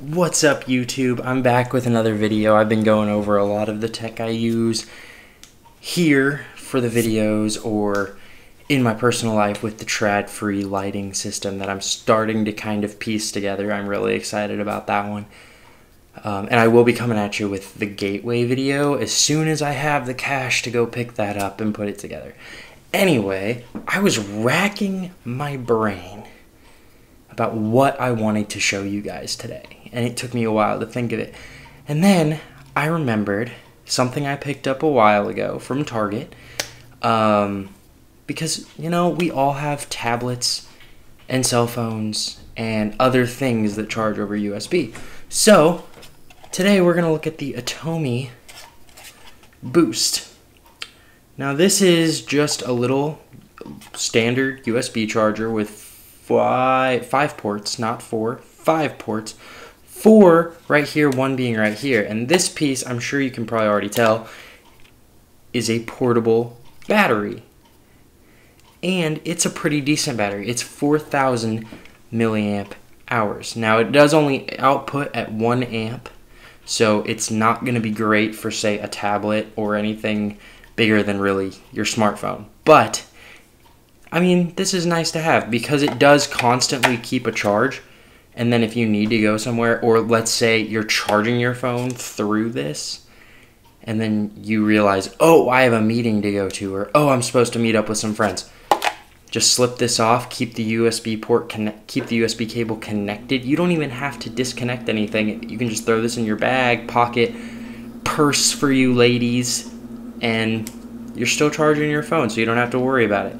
What's up YouTube? I'm back with another video. I've been going over a lot of the tech I use here for the videos or in my personal life with the Tradfri lighting system that I'm starting to kind of piece together. I'm really excited about that one. Um, and I will be coming at you with the gateway video as soon as I have the cash to go pick that up and put it together. Anyway, I was racking my brain about what I wanted to show you guys today. And it took me a while to think of it. And then I remembered something I picked up a while ago from Target. Um, because, you know, we all have tablets and cell phones and other things that charge over USB. So, today we're going to look at the Atomi Boost. Now, this is just a little standard USB charger with five, five ports, not four, five ports. Four right here, one being right here. And this piece, I'm sure you can probably already tell, is a portable battery. And it's a pretty decent battery. It's 4,000 milliamp hours. Now, it does only output at 1 amp, so it's not going to be great for, say, a tablet or anything bigger than really your smartphone. But I mean, this is nice to have because it does constantly keep a charge. And then if you need to go somewhere, or let's say you're charging your phone through this, and then you realize, oh, I have a meeting to go to, or oh, I'm supposed to meet up with some friends. Just slip this off, keep the USB port connect, keep the USB cable connected. You don't even have to disconnect anything. You can just throw this in your bag, pocket, purse for you ladies, and you're still charging your phone, so you don't have to worry about it.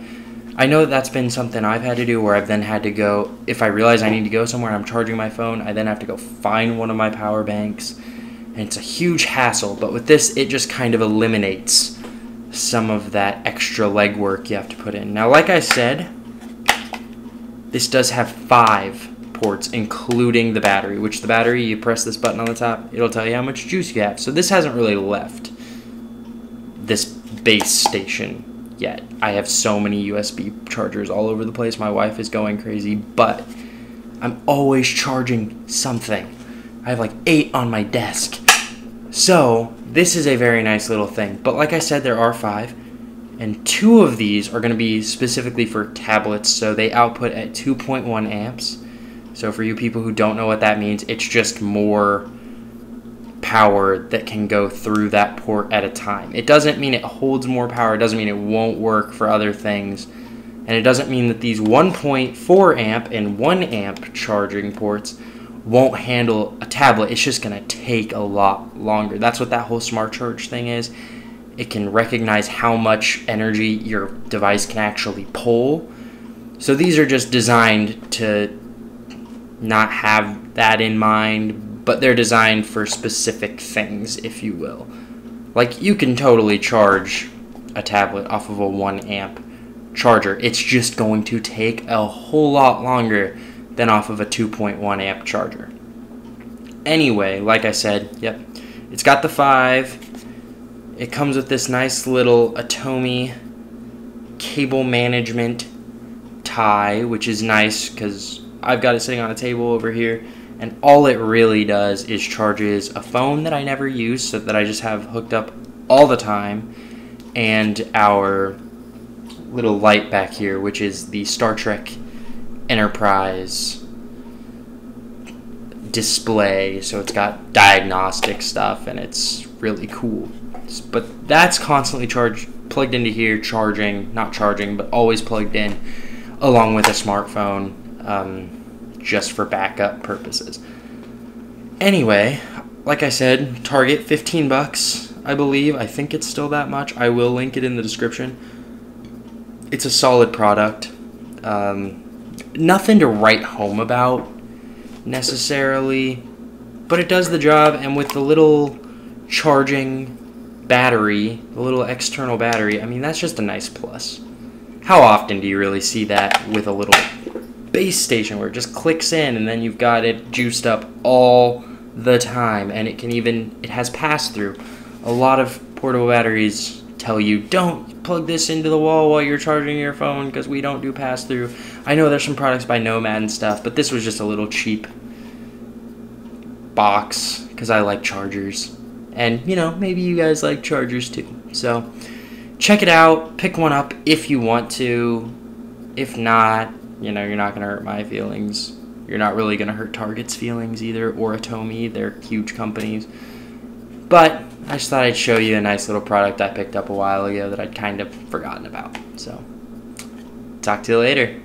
I know that's been something I've had to do where I've then had to go, if I realize I need to go somewhere and I'm charging my phone, I then have to go find one of my power banks. And it's a huge hassle, but with this, it just kind of eliminates some of that extra legwork you have to put in. Now, like I said, this does have five ports, including the battery, which the battery, you press this button on the top, it'll tell you how much juice you have. So this hasn't really left this base station yet. I have so many USB chargers all over the place. My wife is going crazy, but I'm always charging something. I have like eight on my desk. So, this is a very nice little thing. But like I said, there are five. And two of these are going to be specifically for tablets, so they output at 2.1 amps. So, for you people who don't know what that means, it's just more power that can go through that port at a time. It doesn't mean it holds more power, it doesn't mean it won't work for other things. And it doesn't mean that these 1.4 amp and 1 amp charging ports won't handle a tablet. It's just going to take a lot longer. That's what that whole smart charge thing is. It can recognize how much energy your device can actually pull. So these are just designed to not have that in mind, but they're designed for specific things, if you will. Like, you can totally charge a tablet off of a 1 amp charger. It's just going to take a whole lot longer than off of a 2.1 amp charger. Anyway, like I said, yep, it's got the 5. It comes with this nice little Atomi cable management tie, which is nice because I've got it sitting on a table over here and all it really does is charges a phone that I never use, so that I just have hooked up all the time, and our little light back here, which is the Star Trek Enterprise display. So it's got diagnostic stuff, and it's really cool. But that's constantly charged, plugged into here, charging, not charging, but always plugged in, along with a smartphone. Um, just for backup purposes. Anyway, like I said, Target 15 bucks, I believe. I think it's still that much. I will link it in the description. It's a solid product. Um, nothing to write home about necessarily, but it does the job. And with the little charging battery, the little external battery, I mean, that's just a nice plus. How often do you really see that with a little base station where it just clicks in and then you've got it juiced up all the time and it can even it has pass through a lot of portable batteries tell you don't plug this into the wall while you're charging your phone because we don't do pass through i know there's some products by nomad and stuff but this was just a little cheap box because I like chargers. And, you know, maybe you guys like chargers too. So check it out. Pick one up if you want to. If not, you know, you're not going to hurt my feelings. You're not really going to hurt Target's feelings either, or Atomi. They're huge companies. But I just thought I'd show you a nice little product I picked up a while ago that I'd kind of forgotten about. So, talk to you later.